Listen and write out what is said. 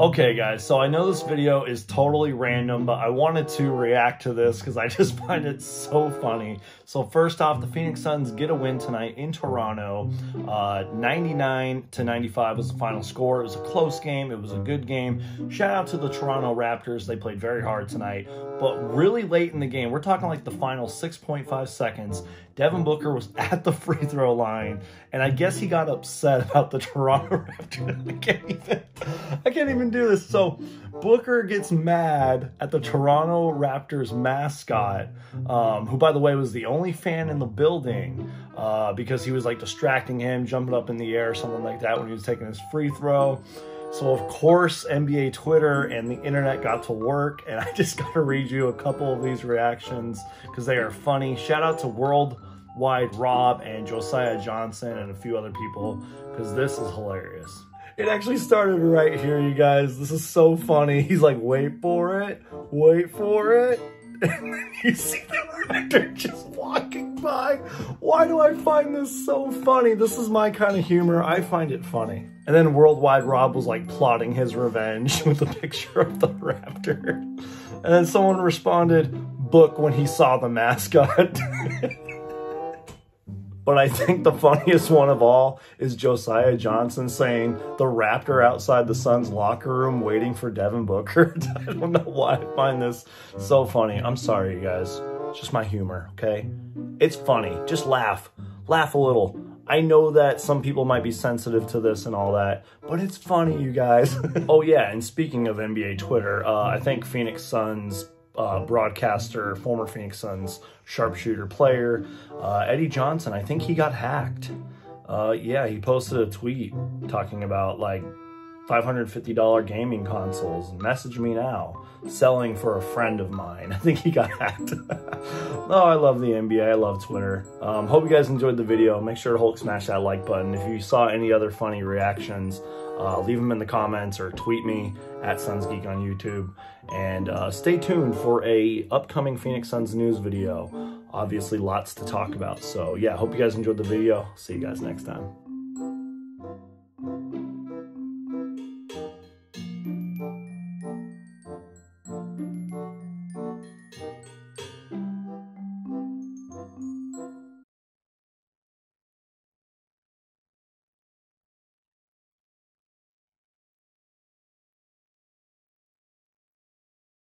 Okay guys, so I know this video is totally random, but I wanted to react to this because I just find it so funny. So first off, the Phoenix Suns get a win tonight in Toronto. Uh, 99 to 95 was the final score. It was a close game. It was a good game. Shout out to the Toronto Raptors. They played very hard tonight. But really late in the game, we're talking like the final 6.5 seconds, Devin Booker was at the free throw line, and I guess he got upset about the Toronto Raptors. I can't even, I can't even do this. So Booker gets mad at the Toronto Raptors mascot, um, who by the way was the only fan in the building, uh, because he was like distracting him, jumping up in the air, something like that when he was taking his free throw. So of course, NBA Twitter and the internet got to work, and I just got to read you a couple of these reactions because they are funny. Shout out to Worldwide Rob and Josiah Johnson and a few other people because this is hilarious. It actually started right here, you guys. This is so funny. He's like, wait for it, wait for it. And you see the actor just walking by. Why do I find this so funny? This is my kind of humor. I find it funny. And then Worldwide Rob was like plotting his revenge with a picture of the raptor. And then someone responded, book when he saw the mascot. But I think the funniest one of all is Josiah Johnson saying the Raptor outside the Suns locker room waiting for Devin Booker. I don't know why I find this so funny. I'm sorry, you guys. It's just my humor, okay? It's funny. Just laugh. Laugh a little. I know that some people might be sensitive to this and all that, but it's funny, you guys. oh yeah, and speaking of NBA Twitter, uh, I think Phoenix Suns uh, broadcaster, former Phoenix Suns sharpshooter player, uh, Eddie Johnson. I think he got hacked. Uh, yeah, he posted a tweet talking about like $550 gaming consoles. Message me now. Selling for a friend of mine. I think he got hacked. oh, I love the NBA. I love Twitter. Um, hope you guys enjoyed the video. Make sure to Hulk smash that like button. If you saw any other funny reactions, uh, leave them in the comments or tweet me at Suns Geek on YouTube. And uh, stay tuned for a upcoming Phoenix Suns news video. Obviously, lots to talk about. So yeah, hope you guys enjoyed the video. See you guys next time.